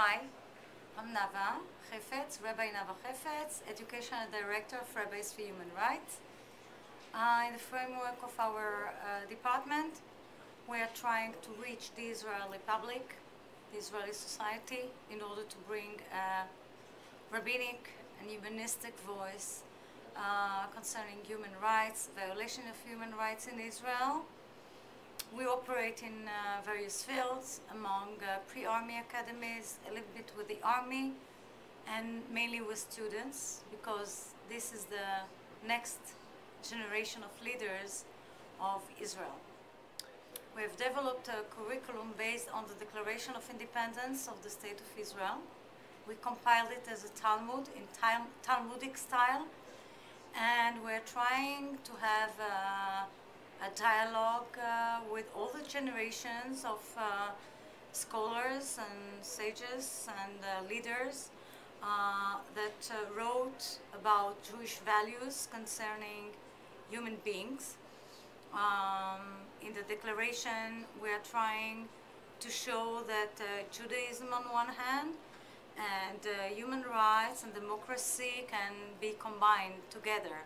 Hi, I'm Nava Hefetz, Rabbi Nava Hefetz, Educational Director of Rabbis for Human Rights. Uh, in the framework of our uh, department, we are trying to reach the Israeli public, the Israeli society, in order to bring a rabbinic and humanistic voice uh, concerning human rights, violation of human rights in Israel. We operate in uh, various fields, among uh, pre-army academies, a little bit with the army, and mainly with students, because this is the next generation of leaders of Israel. We have developed a curriculum based on the Declaration of Independence of the State of Israel. We compiled it as a Talmud in Talmudic style, and we're trying to have uh, dialogue uh, with all the generations of uh, scholars and sages and uh, leaders uh, that uh, wrote about Jewish values concerning human beings. Um, in the declaration, we are trying to show that Judaism on one hand and uh, human rights and democracy can be combined together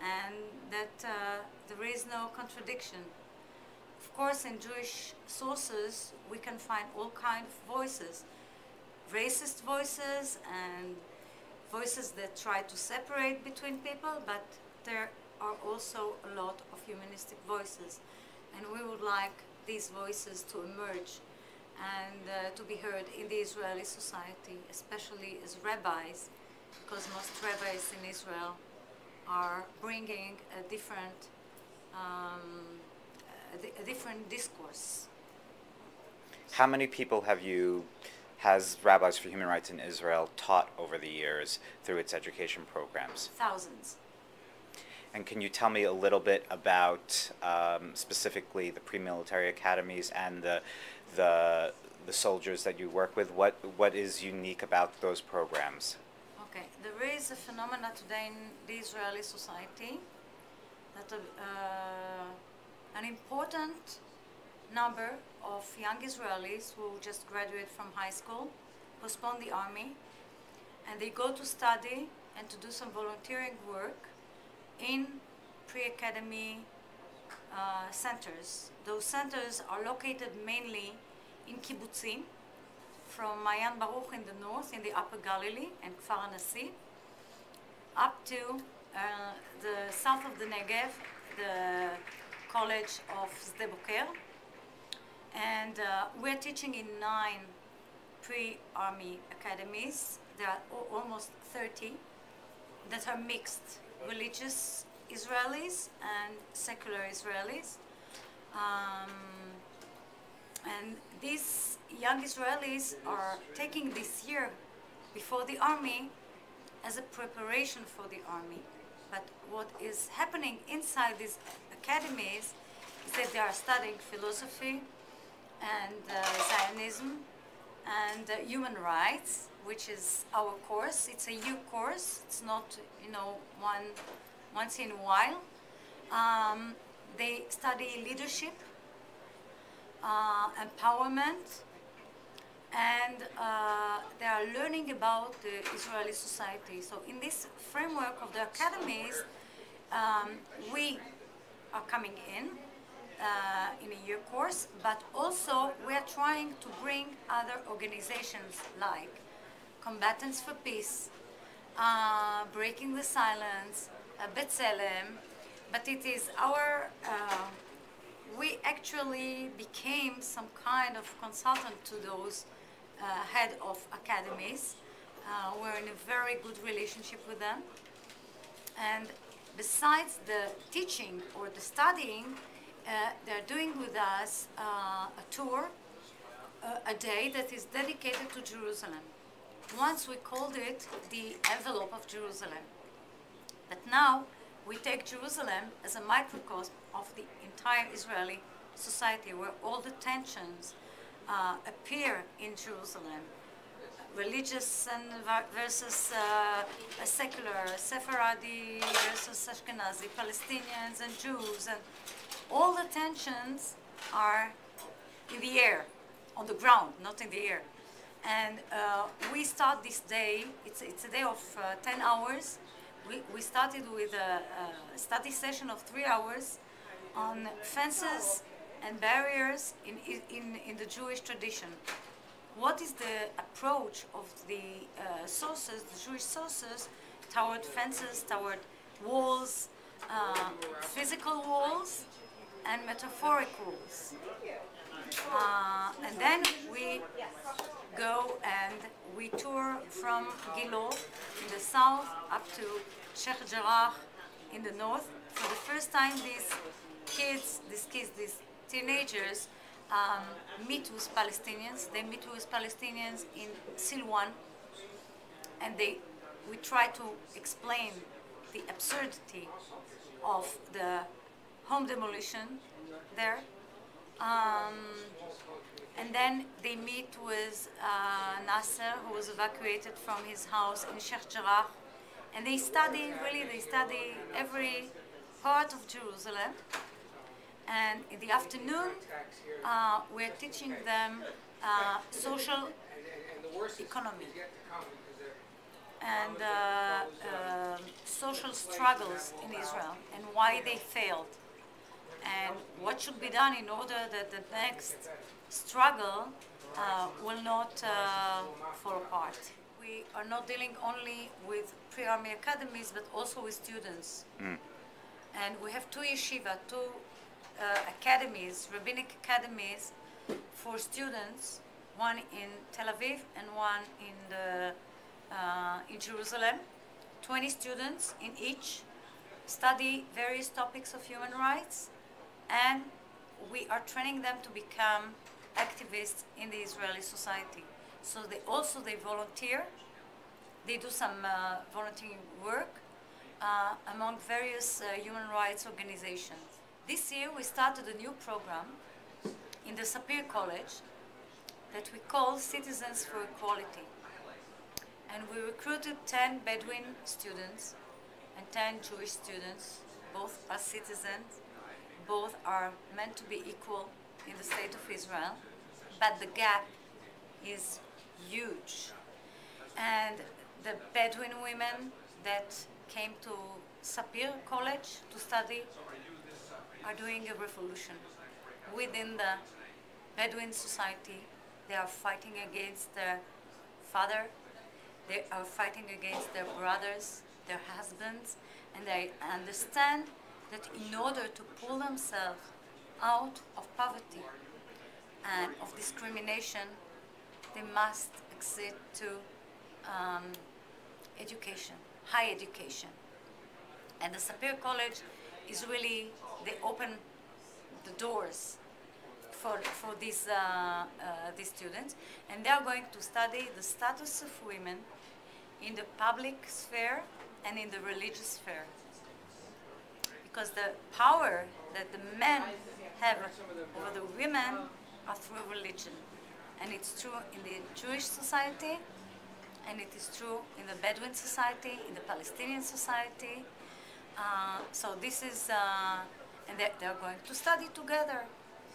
and that uh, there is no contradiction. Of course, in Jewish sources, we can find all kinds of voices, racist voices and voices that try to separate between people, but there are also a lot of humanistic voices. And we would like these voices to emerge and uh, to be heard in the Israeli society, especially as rabbis, because most rabbis in Israel are bringing a different, um, a, a different discourse. How many people have you, has Rabbis for Human Rights in Israel taught over the years through its education programs? Thousands. And can you tell me a little bit about um, specifically the pre-military academies and the the the soldiers that you work with? What what is unique about those programs? Okay, there is a phenomenon today in the Israeli society that uh, an important number of young Israelis who just graduate from high school postpone the army and they go to study and to do some volunteering work in pre-academy uh, centers. Those centers are located mainly in kibbutzim, from Ma'ayan Baruch in the north, in the Upper Galilee, and Kfar Anasi, up to uh, the south of the Negev, the College of Sde. And uh, we're teaching in nine pre-army academies. There are almost 30 that are mixed religious Israelis and secular Israelis. Um, and these young Israelis are taking this year before the army as a preparation for the army. But what is happening inside these academies is that they are studying philosophy and uh, Zionism and uh, human rights, which is our course. It's a U course. It's not, you know, one once in a while. Um, they study leadership uh, empowerment, and uh, they are learning about the Israeli society. So in this framework of the academies, um, we are coming in uh, in a year course, but also we are trying to bring other organizations like Combatants for Peace, uh, Breaking the Silence, uh, B'Tselem, but it is our uh, we actually became some kind of consultant to those head of academies. Uh, we're in a very good relationship with them. And besides the teaching or the studying, uh, they're doing with us uh, a tour, uh, a day that is dedicated to Jerusalem. Once we called it the envelope of Jerusalem. But now we take Jerusalem as a microcosm of the entire Israeli society where all the tensions uh, appear in Jerusalem. Religious and versus uh, secular, Sephardi versus Ashkenazi, Palestinians and Jews, and all the tensions are in the air, on the ground, not in the air. And uh, we start this day, it's, it's a day of uh, 10 hours. We, we started with a, a study session of three hours on fences and barriers in, in, in the Jewish tradition. What is the approach of the uh, sources, the Jewish sources, toward fences, toward walls, uh, physical walls, and metaphoric walls? Uh, and then we go and we tour from Gilo in the south up to Sheikh Jarrah in the north. For the first time, these kids, these kids, these teenagers um, meet with Palestinians. They meet with Palestinians in Silwan, and they we try to explain the absurdity of the home demolition there. Um, and then they meet with uh, Nasser, who was evacuated from his house in Sheikh Jarrah. And they study, really, they study every part of Jerusalem. And in the afternoon, uh, we're teaching them uh, social economy and uh, um, social struggles in Israel and why they failed and what should be done in order that the next struggle uh, will not uh, fall apart. We are not dealing only with pre-army academies, but also with students. Mm. And we have two yeshiva, two academies, rabbinic academies for students, one in Tel Aviv and one in, the, uh, in Jerusalem. 20 students in each study various topics of human rights and we are training them to become activists in the Israeli society. So they also they volunteer. They do some uh, volunteering work uh, among various uh, human rights organizations. This year we started a new program in the Sapir College that we call Citizens for Equality. And we recruited 10 Bedouin students and 10 Jewish students, both as citizens both are meant to be equal in the state of Israel, but the gap is huge. And the Bedouin women that came to Sapir College to study are doing a revolution within the Bedouin society. They are fighting against their father, they are fighting against their brothers, their husbands, and they understand that in order to pull themselves out of poverty and of discrimination, they must accede to um, education, high education. And the Sapir College is really, they open the doors for, for these, uh, uh, these students, and they are going to study the status of women in the public sphere and in the religious sphere because the power that the men have over the women are through religion. And it's true in the Jewish society, and it is true in the Bedouin society, in the Palestinian society. Uh, so this is, uh, and they're, they're, going to study together.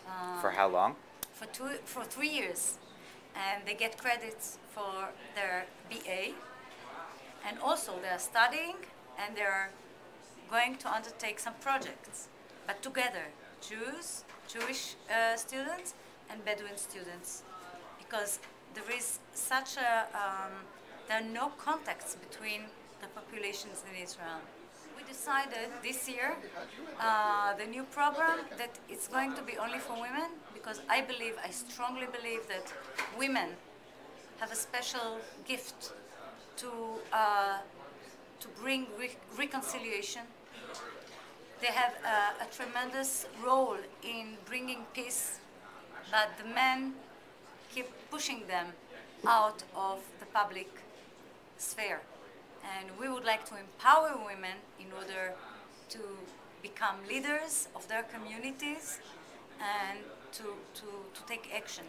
Uh, for how long? For two, for three years, and they get credits for their BA, and also they're studying and they're going to undertake some projects, but together, Jews, Jewish uh, students, and Bedouin students, because there is such a, um, there are no contacts between the populations in Israel. Decided this year, uh, the new program, that it's going to be only for women, because I believe, I strongly believe that women have a special gift to uh, to bring re reconciliation. They have uh, a tremendous role in bringing peace, but the men keep pushing them out of the public sphere. And we would like to empower women in order to become leaders of their communities and to, to, to take action.